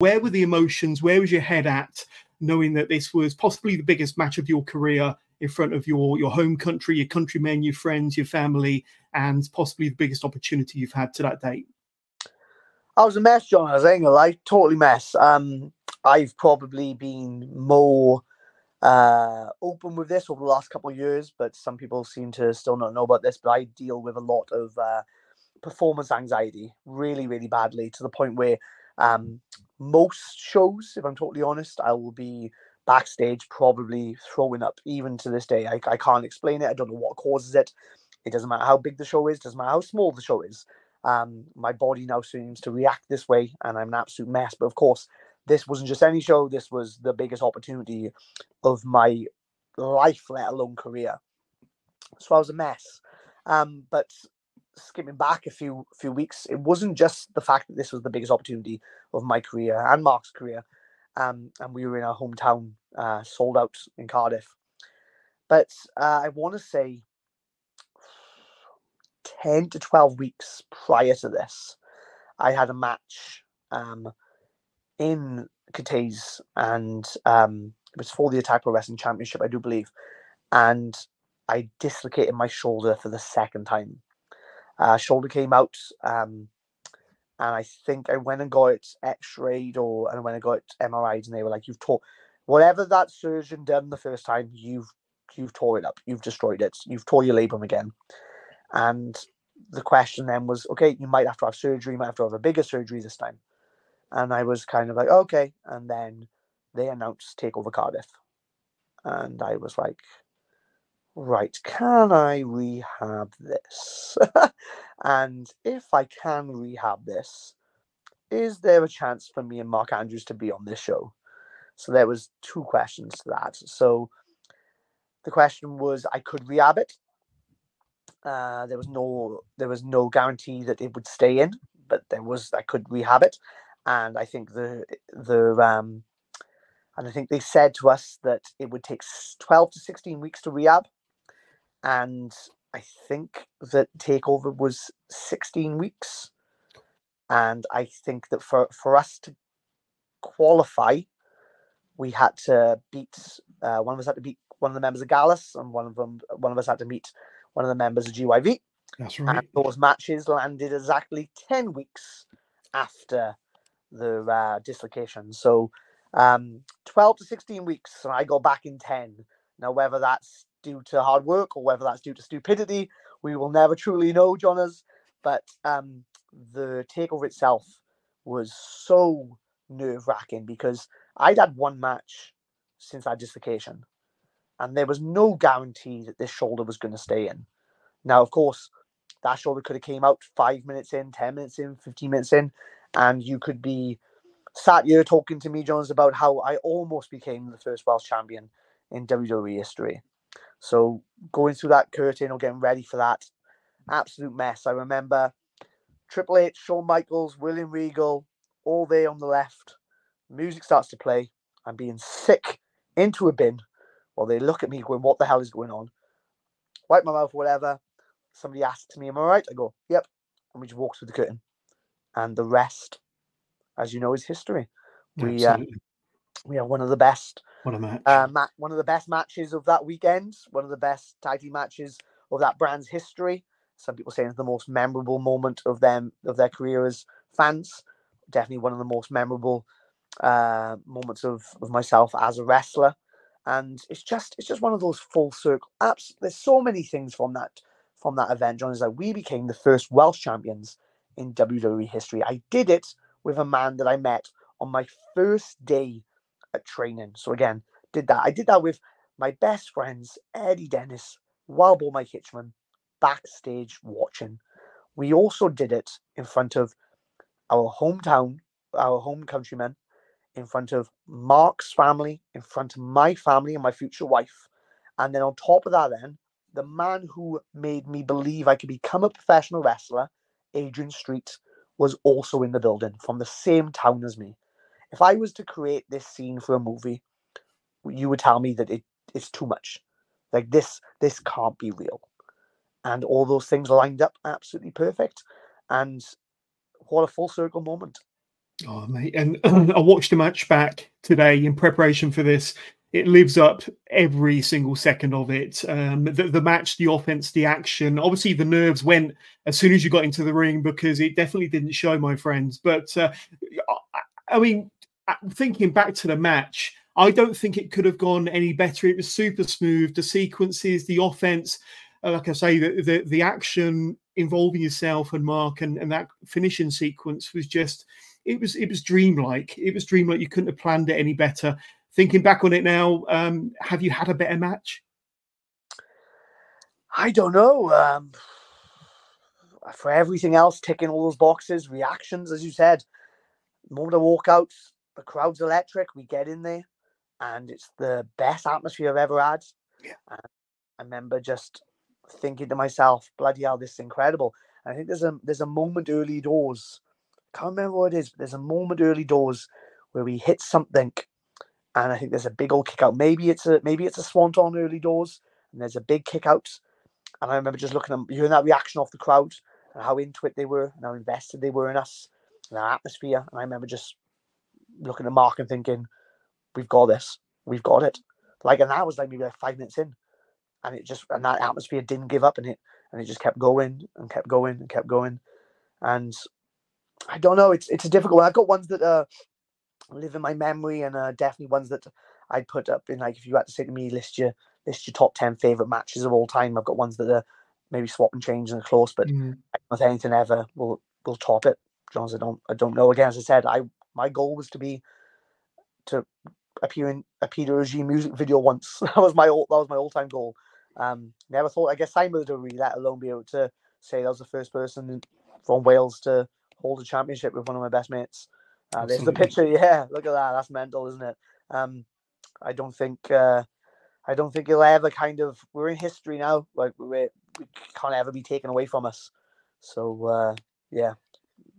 Where were the emotions? Where was your head at, knowing that this was possibly the biggest match of your career in front of your your home country, your countrymen, your friends, your family, and possibly the biggest opportunity you've had to that date? I was a mess, John. I was saying, like totally mess. Um, I've probably been more uh, open with this over the last couple of years, but some people seem to still not know about this. But I deal with a lot of uh, performance anxiety, really, really badly, to the point where um, most shows, if I'm totally honest, I will be backstage probably throwing up. Even to this day, I, I can't explain it. I don't know what causes it. It doesn't matter how big the show is, doesn't matter how small the show is. Um, my body now seems to react this way, and I'm an absolute mess. But of course, this wasn't just any show. This was the biggest opportunity of my life, let alone career. So I was a mess. Um, but skipping back a few few weeks, it wasn't just the fact that this was the biggest opportunity of my career and Mark's career, um, and we were in our hometown, uh, sold out in Cardiff. But uh, I want to say 10 to 12 weeks prior to this, I had a match um, in Cathays and um, it was for the Attack Pro Wrestling Championship, I do believe. And I dislocated my shoulder for the second time. Uh, shoulder came out, um, and I think I went and got x-rayed or and I got it MRI'd, and they were like, "You've tore whatever that surgeon done the first time. You've you've tore it up. You've destroyed it. You've tore your labrum again." And the question then was, okay, you might have to have surgery, you might have to have a bigger surgery this time. And I was kind of like, okay. And then they announced Takeover Cardiff. And I was like, right, can I rehab this? and if I can rehab this, is there a chance for me and Mark Andrews to be on this show? So there was two questions to that. So the question was I could rehab it uh, there was no there was no guarantee that it would stay in, but there was I could rehab it, and I think the the um, and I think they said to us that it would take twelve to sixteen weeks to rehab, and I think that takeover was sixteen weeks, and I think that for for us to qualify, we had to beat uh, one of us had to beat one of the members of Gallus, and one of them one of us had to meet one of the members of GYV. That's right. And those matches landed exactly 10 weeks after the uh, dislocation. So um, 12 to 16 weeks, and I go back in 10. Now, whether that's due to hard work or whether that's due to stupidity, we will never truly know, Johners. But um, the takeover itself was so nerve wracking because I'd had one match since that dislocation and there was no guarantee that this shoulder was going to stay in. Now, of course, that shoulder could have came out five minutes in, ten minutes in, fifteen minutes in, and you could be sat here talking to me, Johners, about how I almost became the first Welsh champion in WWE history. So going through that curtain or getting ready for that, absolute mess. I remember Triple H, Shawn Michaels, William Regal, all there on the left. Music starts to play. I'm being sick into a bin or they look at me going, "What the hell is going on?" Wipe my mouth, whatever. Somebody asks to me, "Am I right?" I go, "Yep," and we just walk through the curtain, and the rest, as you know, is history. We uh, we are one of the best. What a match! Uh, ma- one of the best matches of that weekend. One of the best tag team matches of that brand's history. Some people say it's the most memorable moment of them of their career as fans. Definitely one of the most memorable uh, moments of, of myself as a wrestler and it's just it's just one of those full circle apps there's so many things from that from that event john is that we became the first welsh champions in wwe history i did it with a man that i met on my first day at training so again did that i did that with my best friends eddie dennis wild boar mike hitchman backstage watching we also did it in front of our hometown our home countrymen in front of Mark's family, in front of my family and my future wife. And then on top of that, then the man who made me believe I could become a professional wrestler, Adrian Street, was also in the building from the same town as me. If I was to create this scene for a movie, you would tell me that it's too much. Like this, this can't be real. And all those things lined up absolutely perfect. And what a full circle moment. Oh mate, and I watched the match back today in preparation for this. It lives up every single second of it. Um, the, the match, the offense, the action. Obviously, the nerves went as soon as you got into the ring because it definitely didn't show, my friends. But uh, I mean, thinking back to the match, I don't think it could have gone any better. It was super smooth. The sequences, the offense, uh, like I say, the, the, the action involving yourself and Mark and, and that finishing sequence was just it was it was dreamlike. It was dreamlike. You couldn't have planned it any better. Thinking back on it now, um, have you had a better match? I don't know. Um, for everything else, ticking all those boxes, reactions, as you said, moment I walkouts, the crowd's electric. We get in there, and it's the best atmosphere I've ever had. Yeah. And I remember just thinking to myself, "Bloody hell, this is incredible!" And I think there's a there's a moment early doors I can't remember what it is, but there's a moment early doors where we hit something, and I think there's a big old kick out. Maybe it's a maybe it's a swanton early doors, and there's a big kick out. And I remember just looking at hearing that reaction off the crowd and how into it they were and how invested they were in us and our atmosphere. And I remember just looking at Mark and thinking, We've got this. We've got it. Like and that was like maybe like five minutes in. And it just and that atmosphere didn't give up and it and it just kept going and kept going and kept going. And I don't know. It's it's a difficult one. I've got ones that uh, live in my memory, and uh, definitely ones that I'd put up in like if you had to say to me, list your list your top ten favorite matches of all time. I've got ones that are maybe swap and change and close, but mm. with anything ever will will top it. Johners, I don't I don't know. Again, as I said, I my goal was to be to appear in a Peter Regime music video once. that was my old, that was my all time goal. Um, never thought I guess Simon would really let alone be able to say that was the first person from Wales to hold a championship with one of my best mates. Uh, there's the picture. Yeah, look at that. That's mental, isn't it? Um, I don't think uh, I don't think it'll ever kind of. We're in history now. Like we we can't ever be taken away from us. So uh, yeah.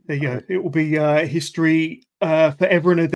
There you go. It will be uh, history uh, forever and a